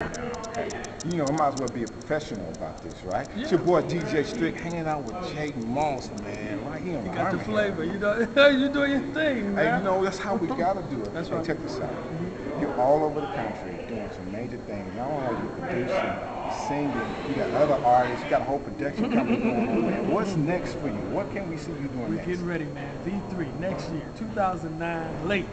You know, I might as well be a professional about this, right? Yeah. It's your boy DJ Strick hanging out with J Moss, man, right here in You got the flavor. You know, you doing your thing, man. Hey, you know, that's how we gotta do it. That's Hey, right. Check this out. Mm-hmm. You're all over the country doing some major things. Not only are you producing, singing, you got other artists, you got a whole production company going on, man. What's next for you? What can we see you doing We're next? getting ready, man. V3 next year, 2009, late,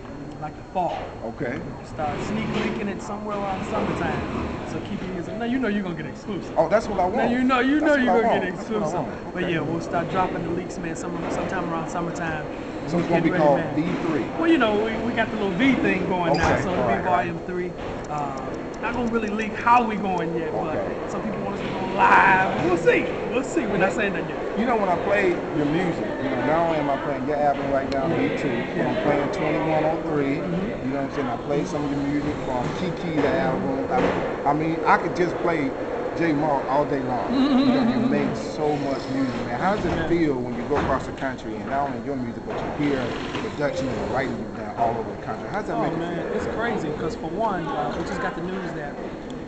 like the fall. Okay. Start sneak leaking it somewhere around summertime. So keep your ears. Now you know you're gonna get exclusive. Oh, that's what I want. Now you know you That's know you're gonna get That's what I exclusive. want. But yeah, we'll start dropping the leaks, man. Some sometime around summertime. So it's gonna be called man. V3. Well, you know, we, we got the little V thing going now, so it'll be volume three. Uh, not gonna really leak how we going yet, Okay. but some people want us to go live. We'll see. We'll see. We're not saying that yet. You know, when I play your music, you know, not only am I playing your album right now, Me Too, but I'm playing 2103. Mm-hmm. You know what I'm saying? I play some of your music from Kiki, the album. I, I mean, I could just play J Mark all day long. Mm-hmm, You know, you make so much music, man. How does it feel when you go across the country and not only your music, but you hear the production and the writing you've done all over the country? How does that Oh make you man, feel? it's crazy because for one, uh, we just got the news that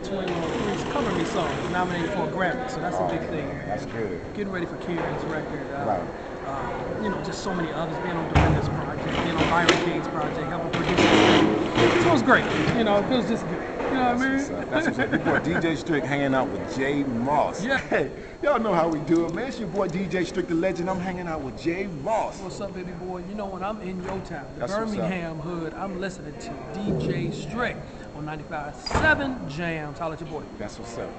2103's Cover Me song nominated for a Grammy, so that's a big thing. Oh, That's good. Getting ready for Kierra's record. Uh, Right. uh, you know, just so many others being on Dorinda's project, being on Byron Cage's project, helping produce. So it's great. You know, it feels just good. Know what I That's mean? what's up. That's what's up. Your boy DJ Strick hanging out with J Moss. Yeah. Hey, y'all know how we do it, man. It's your boy DJ Strick the Legend. I'm hanging out with J Moss. What's up, baby boy? You know, when I'm in your town, the That's. Birmingham hood, I'm listening to DJ Strick on 95.7 Jams. Holla at your boy. That's what's up.